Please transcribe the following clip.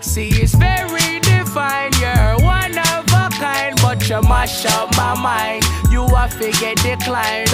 See, it's very defined. You're one of a kind, but you mash up my mind. You are figure get declined.